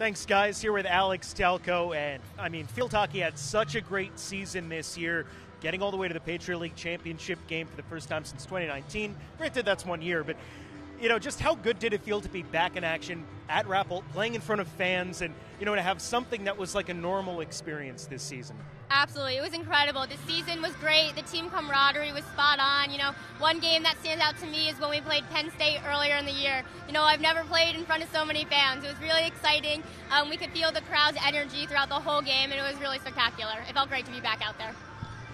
Thanks, guys. Here with Alix Talkow. And I mean, field hockey had such a great season this year, getting all the way to the Patriot League championship game for the first time since 2019. Granted, that's one year, but you know, just how good did it feel to be back in action at Rappel, playing in front of fans, and you know, to have something that was like a normal experience this season? Absolutely, it was incredible. The season was great. The team camaraderie was spot on. You know, one game that stands out to me is when we played Penn State earlier in the year. You know, I've never played in front of so many fans. It was really exciting. Um, we could feel the crowd's energy throughout the whole game, and it was really spectacular. It felt great to be back out there.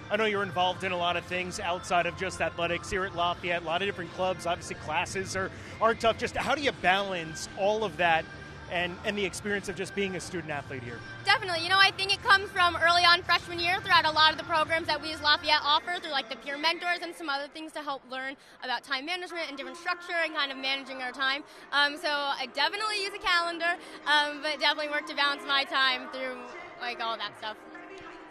I know you're involved in a lot of things outside of just athletics here at Lafayette. A lot of different clubs. Obviously, classes are, are tough. Just how do you balance all of that and, and the experience of just being a student athlete here? Definitely. You know, I think it comes from early on freshman year throughout a lot of the programs that we as Lafayette offer through like the peer mentors and some other things to help learn about time management and different structure and kind of managing our time. Um, so I definitely use a calendar, um, but definitely work to balance my time through like all that stuff.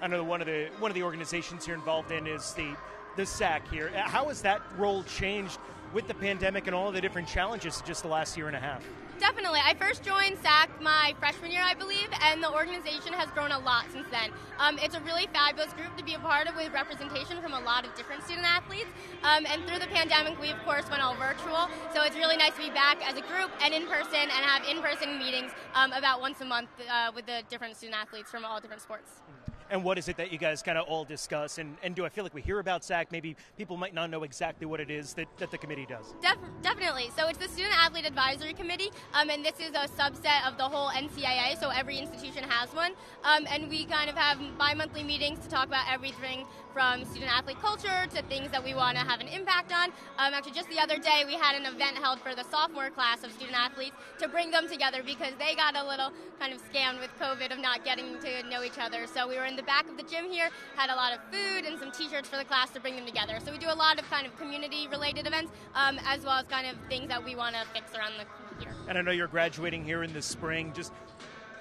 I know one of the one of the organizations you're involved in is the the SAAC here. How has that role changed with the pandemic and all of the different challenges just the last year and a half? Definitely. I first joined SAAC my freshman year, I believe, and the organization has grown a lot since then. Um, it's a really fabulous group to be a part of with representation from a lot of different student athletes. Um, and through the pandemic, we of course went all virtual, so it's really nice to be back as a group and in person and have in person meetings um, about once a month uh, with the different student athletes from all different sports. And what is it that you guys kind of all discuss? And, and do I feel like we hear about SAAC? Maybe people might not know exactly what it is that, that the committee does. Def- definitely. So it's the Student Athlete Advisory Committee, um, and this is a subset of the whole NCAA, So every institution has one, um, and we kind of have bi-monthly meetings to talk about everything from student athlete culture to things that we want to have an impact on. Um, actually, just the other day we had an event held for the sophomore class of student athletes to bring them together because they got a little kind of scammed with COVID of not getting to know each other. So we were in the back of the gym here, had a lot of food and some t-shirts for the class to bring them together. So we do a lot of kind of community related events um, as well as kind of things that we want to fix around the year. And I know you're graduating here in the spring. Just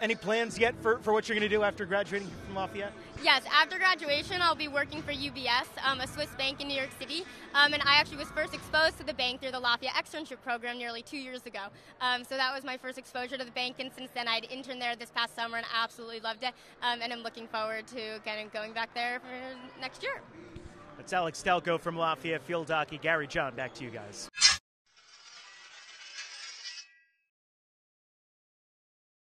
any plans yet for, for what you're going to do after graduating from Lafayette? Yes, after graduation, I'll be working for UBS, um, a Swiss bank in New York City. Um, and I actually was first exposed to the bank through the Lafayette externship program nearly two years ago. Um, so that was my first exposure to the bank, and since then I'd interned there this past summer and absolutely loved it. Um, and I'm looking forward to kind of going back there for next year. That's Alix Talkow from Lafayette Field Hockey. Gary John, back to you guys.